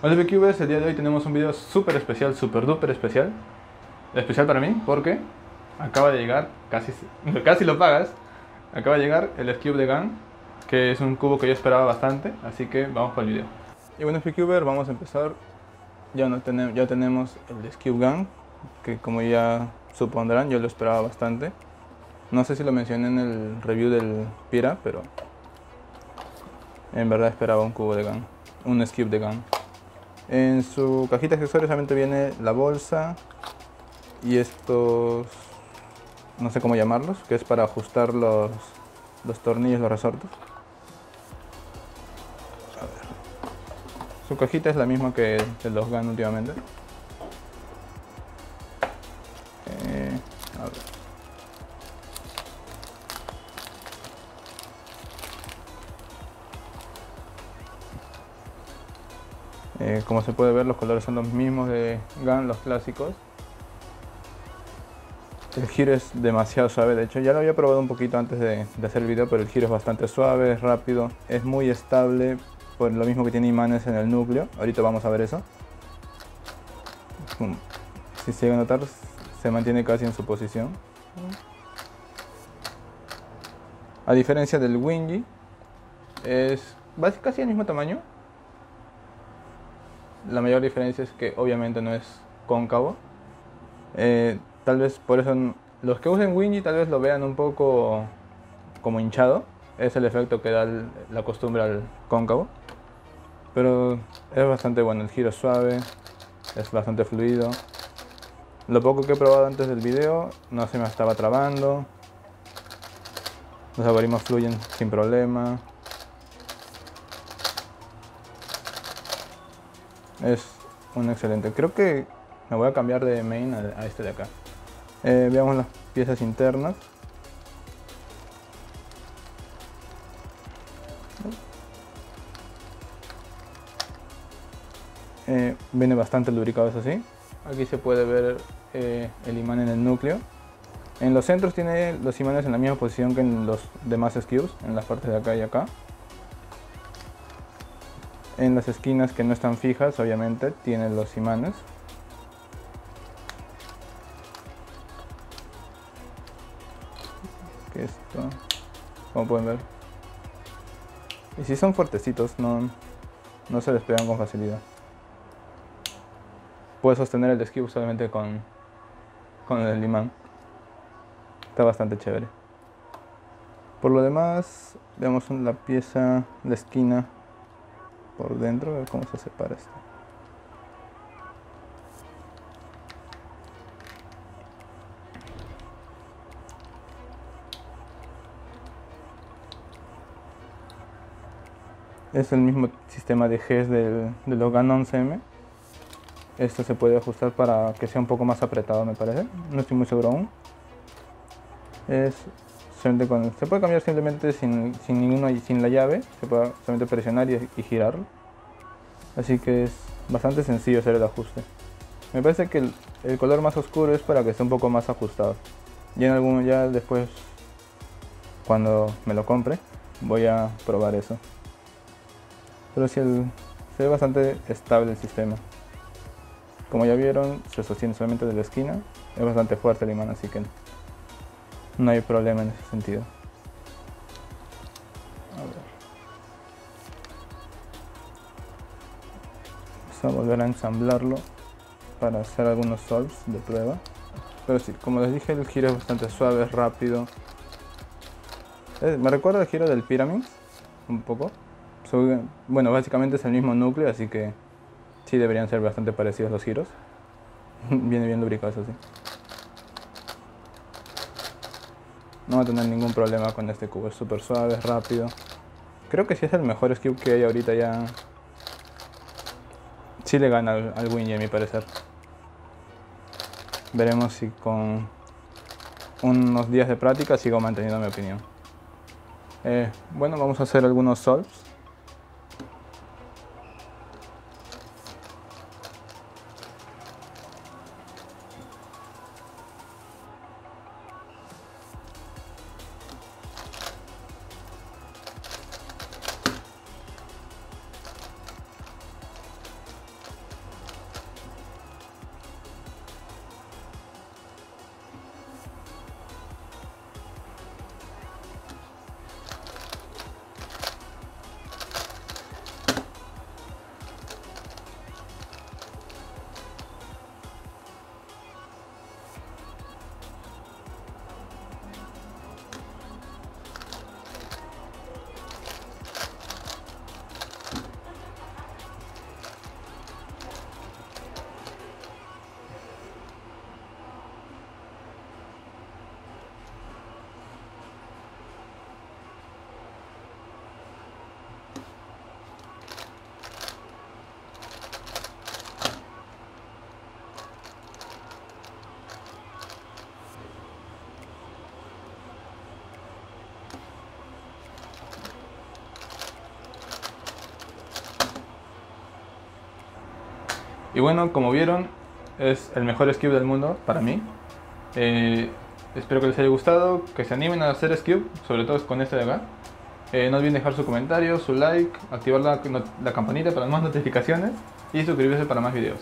Hola VCubers, el día de hoy tenemos un video súper especial, súper duper especial. Especial para mí porque acaba de llegar, casi, casi lo pagas, acaba de llegar el S-Cube de GAN, que es un cubo que yo esperaba bastante, así que vamos con el video. Y bueno VCuber, vamos a empezar. Ya, no tenemos, ya tenemos el S-Cube GAN, que como ya supondrán, yo lo esperaba bastante. No sé si lo mencioné en el review del Pira, pero en verdad esperaba un cubo de GAN, un S-Cube de GAN. En su cajita de accesorios solamente viene la bolsa y estos, no sé cómo llamarlos, que es para ajustar los, los tornillos, los resortes. Su cajita es la misma que de los GAN últimamente. Eh, a ver. Eh, como se puede ver los colores son los mismos de GAN, los clásicos. El giro es demasiado suave, de hecho ya lo había probado un poquito antes de, hacer el video, pero el giro es bastante suave, es rápido, es muy estable, por lo mismo que tiene imanes en el núcleo. Ahorita vamos a ver eso. Si se llega a notar, se mantiene casi en su posición. A diferencia del Wingy, es casi el mismo tamaño, la mayor diferencia es que obviamente no es cóncavo. Eh, tal vez por eso los que usen Wingy tal vez lo vean un poco como hinchado. Es el efecto que da la costumbre al cóncavo. Pero es bastante bueno, el giro es suave, es bastante fluido. Lo poco que he probado antes del video no se me estaba trabando. Los algoritmos fluyen sin problema. Es un excelente. Creo que me voy a cambiar de main a, este de acá. Eh, veamos las piezas internas. Eh, viene bastante lubricado, eso sí. Aquí se puede ver eh, el imán en el núcleo. En los centros tiene los imanes en la misma posición que en los demás SKUs, en las partes de acá y acá. En las esquinas que no están fijas, obviamente, tienen los imanes. esto, como pueden ver. Y si son fuertecitos, no, no se despegan con facilidad. Puedes sostener el esquivo solamente con, con el imán. Está bastante chévere. Por lo demás, veamos la pieza, la esquina por dentro, a ver cómo se separa esto. Es el mismo sistema de GES del, del Logan 11M. Esto se puede ajustar para que sea un poco más apretado, me parece. No estoy muy seguro aún. Es se puede cambiar simplemente sin, sin, ninguna, sin la llave, se puede solamente presionar y, y girarlo. Así que es bastante sencillo hacer el ajuste. Me parece que el, color más oscuro es para que esté un poco más ajustado. Y en algún ya después, cuando me lo compre, voy a probar eso. Pero si el, se ve bastante estable el sistema. Como ya vieron, se sostiene solamente de la esquina. Es bastante fuerte el imán, así que no hay problema en ese sentido. A ver. Vamos a volver a ensamblarlo para hacer algunos solves de prueba. Pero sí, como les dije, el giro es bastante suave, es rápido. me recuerda el giro del Pyraminx, un poco. Bueno, básicamente es el mismo núcleo, así que sí deberían ser bastante parecidos los giros. Viene bien lubricado, eso sí. No va a tener ningún problema con este cubo, es súper suave, es rápido. Creo que si es el mejor cube que hay ahorita ya... Sí le gana al, al a mi parecer. Veremos si con unos días de práctica sigo manteniendo mi opinión. Eh, bueno, vamos a hacer algunos solves. Y bueno, como vieron, es el mejor Scube del mundo para mí. Eh, espero que les haya gustado, que se animen a hacer Scube, sobre todo con este de acá. Eh, no olviden dejar su comentario, su like, activar la, la campanita para más notificaciones y suscribirse para más videos.